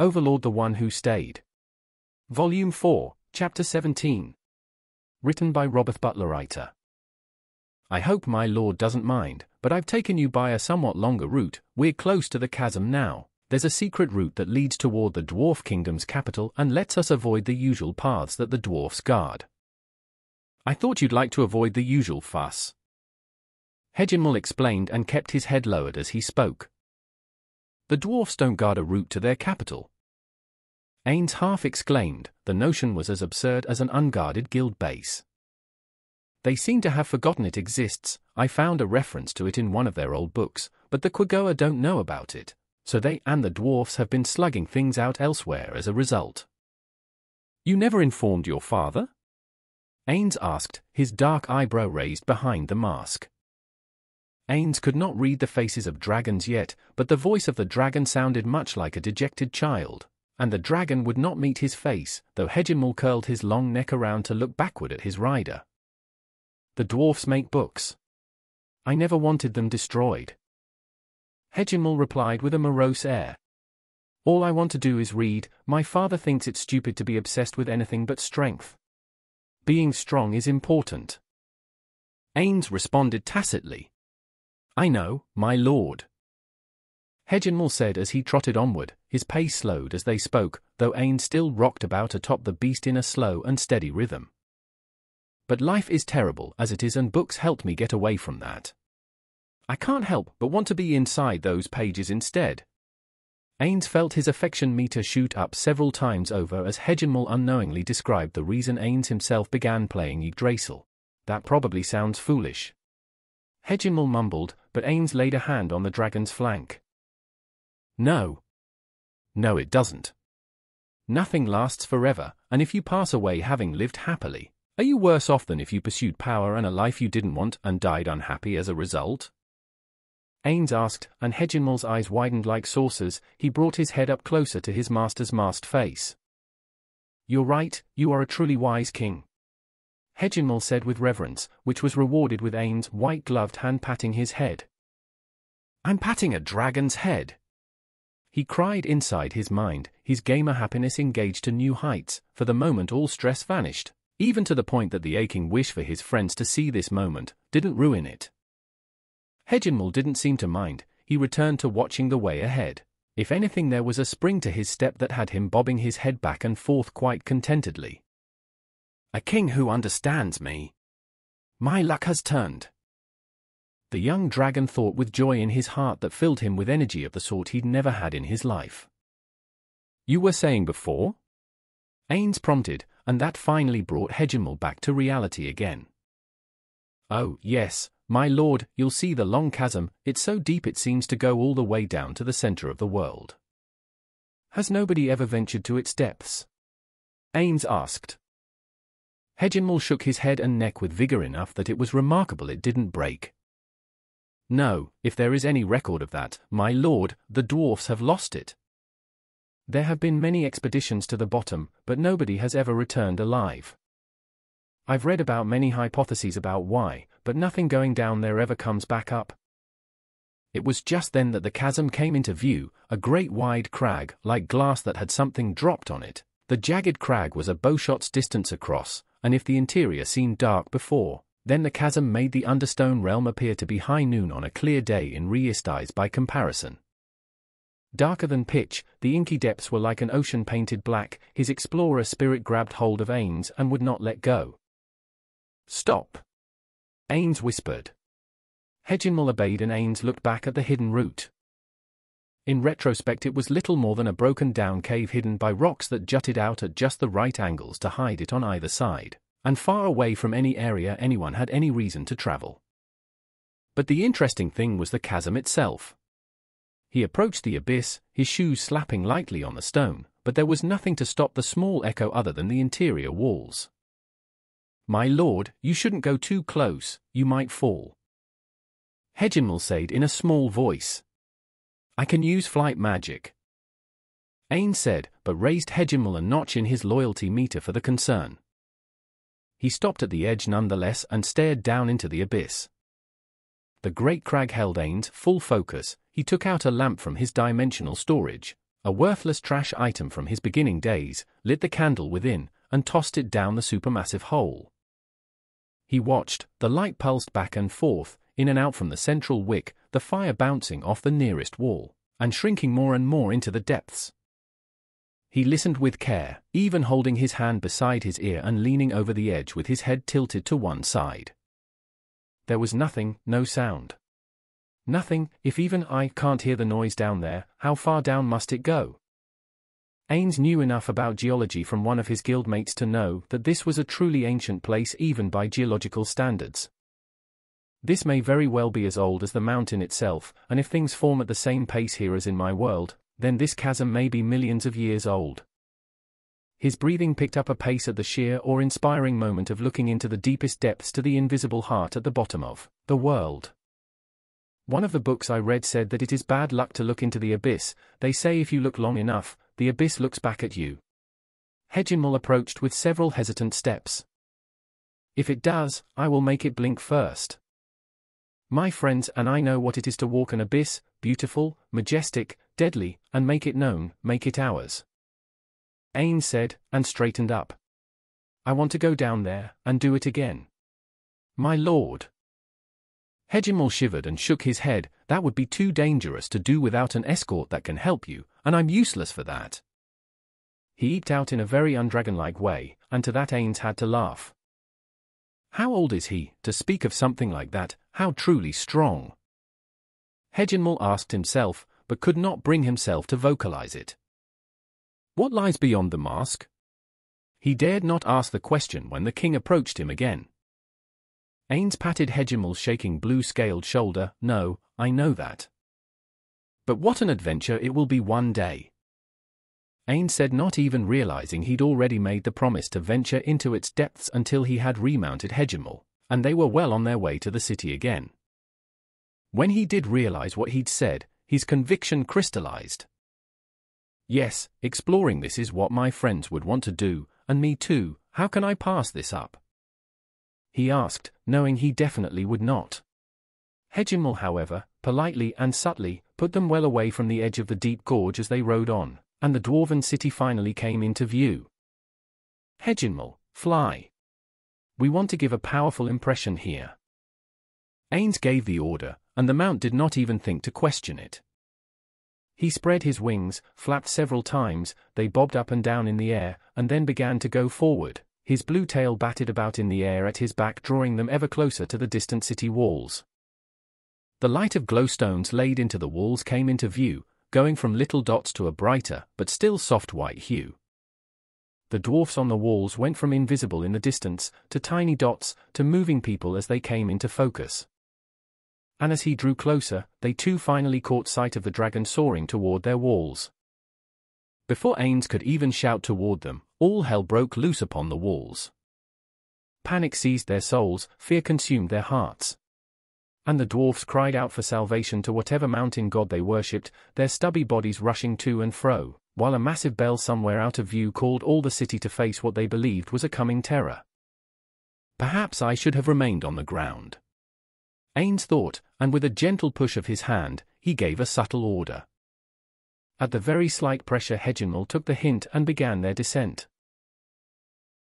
Overlord the One Who Stayed. Volume 4, Chapter 17. Written by Robert Butler Writer. I hope my lord doesn't mind, but I've taken you by a somewhat longer route. We're close to the chasm now. There's a secret route that leads toward the Dwarf Kingdom's capital and lets us avoid the usual paths that the dwarfs guard. I thought you'd like to avoid the usual fuss. Hejinmal explained and kept his head lowered as he spoke. The dwarfs don't guard a route to their capital. Ainz half exclaimed, the notion was as absurd as an unguarded guild base. They seem to have forgotten it exists, I found a reference to it in one of their old books, but the Quagoa don't know about it, so they and the dwarfs have been slugging things out elsewhere as a result. You never informed your father? Ainz asked, his dark eyebrow raised behind the mask. Ainz could not read the faces of dragons yet, but the voice of the dragon sounded much like a dejected child, and the dragon would not meet his face, though Hejinmal curled his long neck around to look backward at his rider. The dwarfs make books. I never wanted them destroyed. Hejinmal replied with a morose air. All I want to do is read, my father thinks it stupid to be obsessed with anything but strength. Being strong is important. Ainz responded tacitly. I know, my lord. Hejinmal said as he trotted onward, his pace slowed as they spoke, though Ain still rocked about atop the beast in a slow and steady rhythm. But life is terrible as it is and books help me get away from that. I can't help but want to be inside those pages instead. Ainz felt his affection meter shoot up several times over as Hejinmal unknowingly described the reason Ainz himself began playing Yggdrasil. That probably sounds foolish. Hejinmal mumbled, but Ainz laid a hand on the dragon's flank. No. No, it doesn't. Nothing lasts forever, and if you pass away having lived happily, are you worse off than if you pursued power and a life you didn't want and died unhappy as a result? Ainz asked, and Hejinmal's eyes widened like saucers, he brought his head up closer to his master's masked face. You're right, you are a truly wise king. Hejinmal said with reverence, which was rewarded with Ainz' white-gloved hand patting his head. I'm patting a dragon's head. He cried inside his mind, his gamer happiness engaged to new heights, for the moment all stress vanished, even to the point that the aching wish for his friends to see this moment didn't ruin it. Hejinmal didn't seem to mind, he returned to watching the way ahead. If anything there was a spring to his step that had him bobbing his head back and forth quite contentedly. A king who understands me. My luck has turned. The young dragon thought with joy in his heart that filled him with energy of the sort he'd never had in his life. You were saying before? Ainz prompted, and that finally brought Hejinmal back to reality again. Oh, yes, my lord, you'll see the long chasm, it's so deep it seems to go all the way down to the center of the world. Has nobody ever ventured to its depths? Ainz asked. Hejinmal shook his head and neck with vigor enough that it was remarkable it didn't break. No, if there is any record of that, my lord, the dwarfs have lost it. There have been many expeditions to the bottom, but nobody has ever returned alive. I've read about many hypotheses about why, but nothing going down there ever comes back up. It was just then that the chasm came into view, a great wide crag, like glass that had something dropped on it. The jagged crag was a bowshot's distance across, and if the interior seemed dark before, then the chasm made the Understone realm appear to be high noon on a clear day in Re-Estize by comparison. Darker than pitch, the inky depths were like an ocean painted black, his explorer spirit grabbed hold of Ainz and would not let go. Stop! Ainz whispered. Hejinmal obeyed and Ainz looked back at the hidden route. In retrospect it was little more than a broken-down cave hidden by rocks that jutted out at just the right angles to hide it on either side, and far away from any area anyone had any reason to travel. But the interesting thing was the chasm itself. He approached the abyss, his shoes slapping lightly on the stone, but there was nothing to stop the small echo other than the interior walls. My lord, you shouldn't go too close, you might fall. Hejinmal said in a small voice. I can use flight magic. Ain said, but raised Hejinmal a notch in his loyalty meter for the concern. He stopped at the edge nonetheless and stared down into the abyss. The great crag held Ain's full focus, he took out a lamp from his dimensional storage, a worthless trash item from his beginning days, lit the candle within, and tossed it down the supermassive hole. He watched, the light pulsed back and forth, in and out from the central wick, the fire bouncing off the nearest wall, and shrinking more and more into the depths. He listened with care, even holding his hand beside his ear and leaning over the edge with his head tilted to one side. There was nothing, no sound. Nothing, if even I can't hear the noise down there, how far down must it go? Ainz knew enough about geology from one of his guildmates to know that this was a truly ancient place even by geological standards. This may very well be as old as the mountain itself, and if things form at the same pace here as in my world, then this chasm may be millions of years old. His breathing picked up a pace at the sheer or inspiring moment of looking into the deepest depths to the invisible heart at the bottom of the world. One of the books I read said that it is bad luck to look into the abyss, they say if you look long enough, the abyss looks back at you. Hejinmal approached with several hesitant steps. If it does, I will make it blink first. My friends and I know what it is to walk an abyss, beautiful, majestic, deadly, and make it known, make it ours. Ain said, and straightened up. I want to go down there, and do it again. My lord. Hejinmal shivered and shook his head, that would be too dangerous to do without an escort that can help you, and I'm useless for that. He eked out in a very undragonlike way, and to that Ainz had to laugh. How old is he, to speak of something like that, how truly strong? Hejinmal asked himself, but could not bring himself to vocalize it. What lies beyond the mask? He dared not ask the question when the king approached him again. Ainz patted Hejinmal's shaking blue-scaled shoulder, no, I know that. But what an adventure it will be one day. Ain said not even realizing he'd already made the promise to venture into its depths until he had remounted Hejinmal, and they were well on their way to the city again. When he did realize what he'd said, his conviction crystallized. Yes, exploring this is what my friends would want to do, and me too, how can I pass this up? He asked, knowing he definitely would not. Hejinmal, however, politely and subtly, put them well away from the edge of the deep gorge as they rode on, and the dwarven city finally came into view. Hejinmal, fly. We want to give a powerful impression here. Ainz gave the order, and the mount did not even think to question it. He spread his wings, flapped several times, they bobbed up and down in the air, and then began to go forward, his blue tail batted about in the air at his back drawing them ever closer to the distant city walls. The light of glowstones laid into the walls came into view, going from little dots to a brighter, but still soft white hue. The dwarfs on the walls went from invisible in the distance, to tiny dots, to moving people as they came into focus. And as he drew closer, they too finally caught sight of the dragon soaring toward their walls. Before Ainz could even shout toward them, all hell broke loose upon the walls. Panic seized their souls, fear consumed their hearts. And the dwarfs cried out for salvation to whatever mountain god they worshipped, their stubby bodies rushing to and fro, while a massive bell somewhere out of view called all the city to face what they believed was a coming terror. Perhaps I should have remained on the ground. Ainz thought, and with a gentle push of his hand, he gave a subtle order. At the very slight pressure Hejinmal took the hint and began their descent.